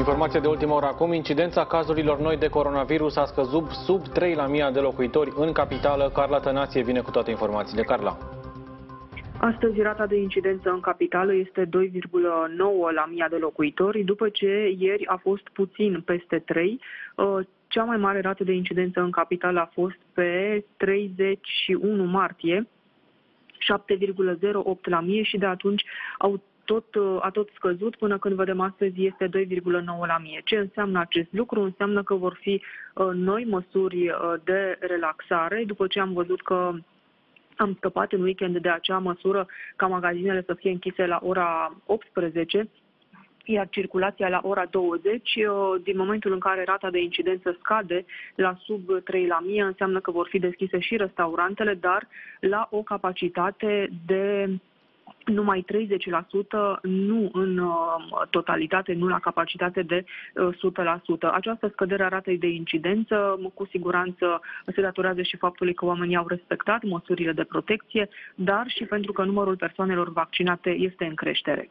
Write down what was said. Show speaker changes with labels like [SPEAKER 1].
[SPEAKER 1] Informație de ultimă oră acum, incidența cazurilor noi de coronavirus a scăzut sub 3 la 1000 de locuitori în capitală. Carla Tănație vine cu toate informațiile. Carla.
[SPEAKER 2] Astăzi rata de incidență în capitală este 2,9 la 1000 de locuitori, după ce ieri a fost puțin peste 3. Uh, cea mai mare rată de incidență în capitală a fost pe 31 martie, 7,08 la mie și de atunci au tot, a tot scăzut până când vedem astăzi este 2,9 la mie. Ce înseamnă acest lucru? Înseamnă că vor fi uh, noi măsuri uh, de relaxare după ce am văzut că am scăpat în weekend de acea măsură ca magazinele să fie închise la ora 18 iar circulația la ora 20, uh, din momentul în care rata de incidență scade la sub 3 la mie, înseamnă că vor fi deschise și restaurantele, dar la o capacitate de numai 30%, nu în uh, totalitate, nu la capacitate de 100%. Uh, Această scădere a ratei de incidență cu siguranță se datorează și faptului că oamenii au respectat măsurile de protecție, dar și pentru că numărul persoanelor vaccinate este în creștere.